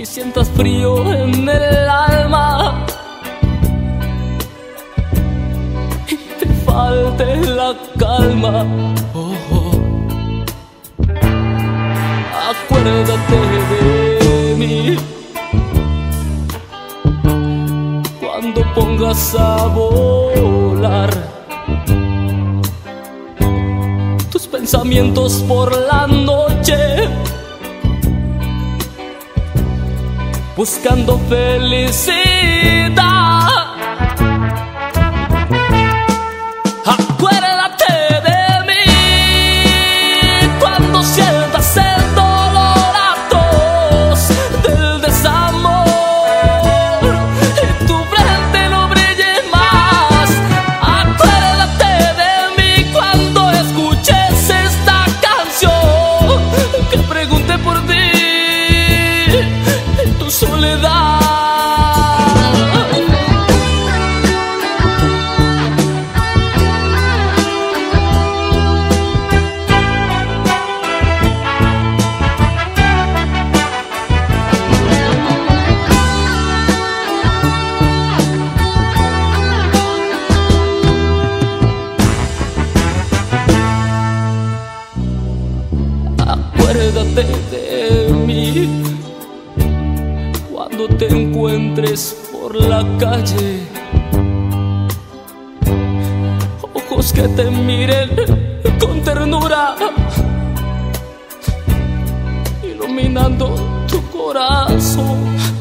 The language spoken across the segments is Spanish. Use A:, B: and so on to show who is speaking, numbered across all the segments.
A: y sientas frío en el alma y te falte la calma, oh, oh. acuérdate de mí. Cuando pongas a volar tus pensamientos por la noche, buscando felicidad. Cuando te encuentres por la calle. Ojos que te miren con ternura, iluminando tu corazón.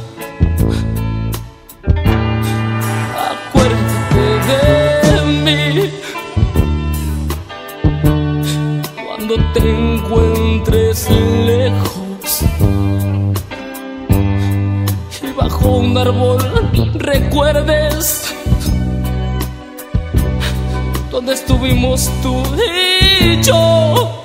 A: Recuerdes donde estuvimos tú y yo.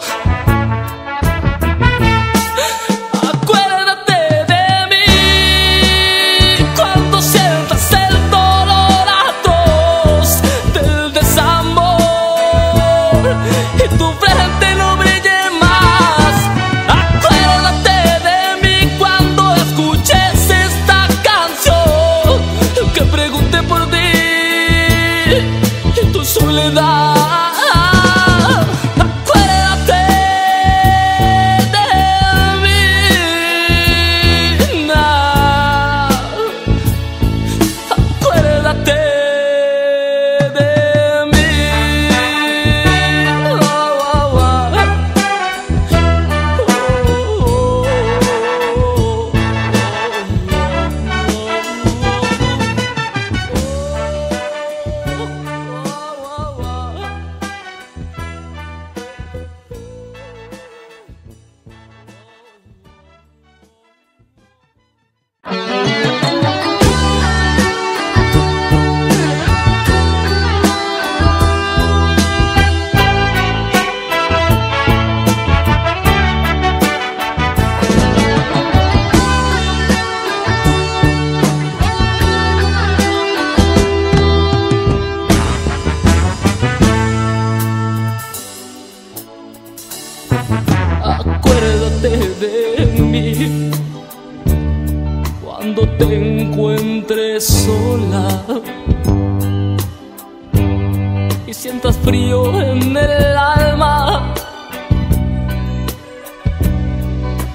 A: Sientas frío en el alma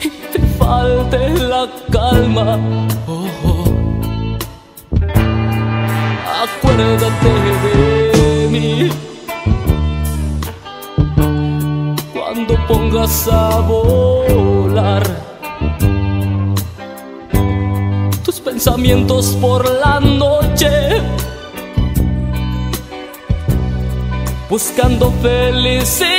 A: y te falte la calma. Oh, oh. Acuérdate de mí cuando pongas a volar tus pensamientos por la noche, buscando felicidad.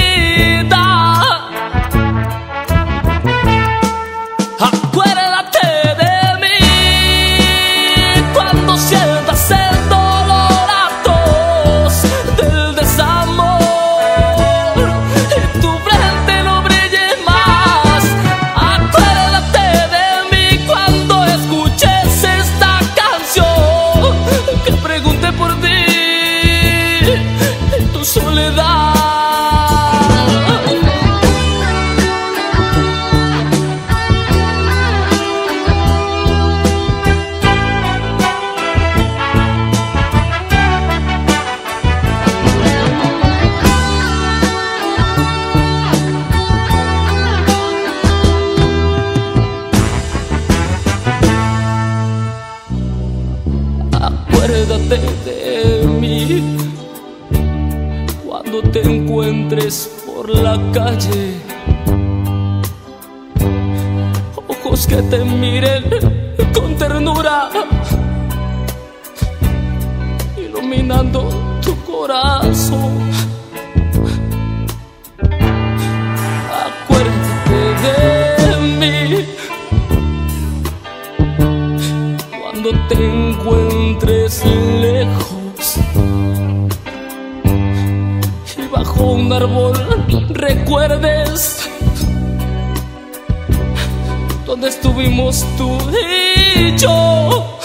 A: acuérdate de mí cuando te encuentres por la calle. Ojos que te miren con ternura, iluminando tu corazón. Acuérdate de mí cuando te encuentres. Recuerdes donde estuvimos tú y yo.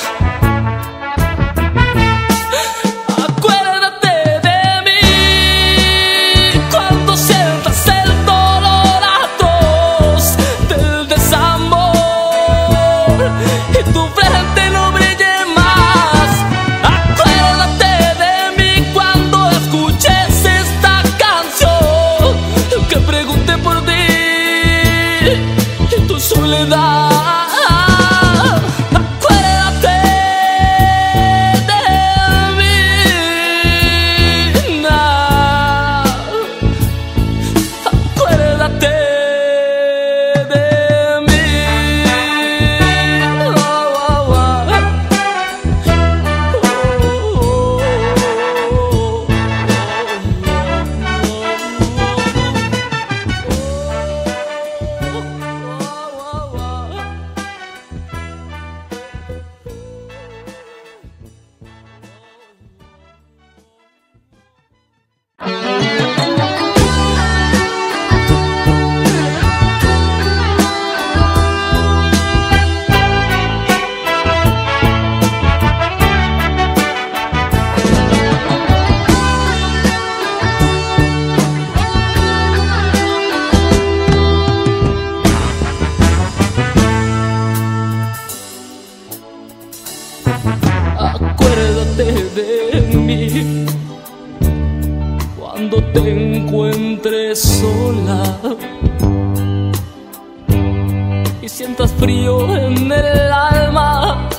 A: sientas frío en el alma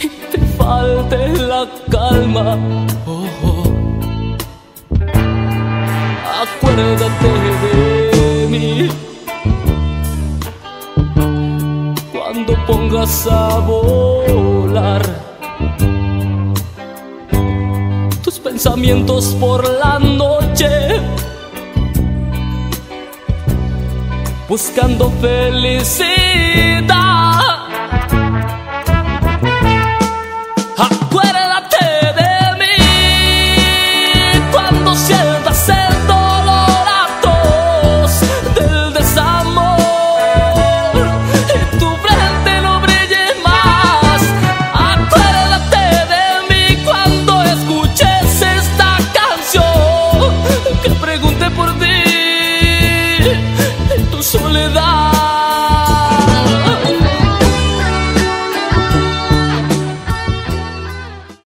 A: y te falte la calma. Oh, oh. Acuérdate de mí cuando pongas a volar tus pensamientos por la noche. Buscando felicidad.